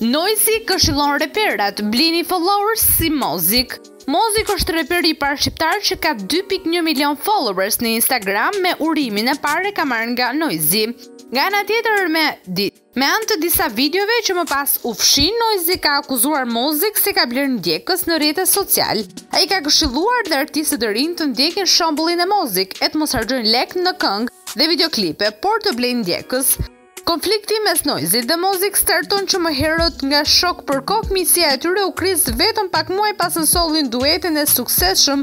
Noizy këshillon reperat, blini followers si Mozzik. Mozzik është reperi i parë shqiptar që ka 2.1 milion followers në Instagram dhe urimin e parë e ka marrë nga Noizy. Nga ana tjetër me Me anë të disa videove që më pas u fshinë, Noizy ka akuzuar Mozzik se ka blerë ndjekës në rrjetet sociale. Ai ka këshilluar dhe artistët e rinj të ndjekin shembullin e Mozzik, e të mos harxhojnë lekë në këngë dhe videoklipe, por të blejnë ndjekës. Konflikti mes Noizyt dhe Mozzik starton që më herët nga shokë për kokë, miqësia e tyre u kris vetëm pak muaj pasi sollën duetin e suksesshëm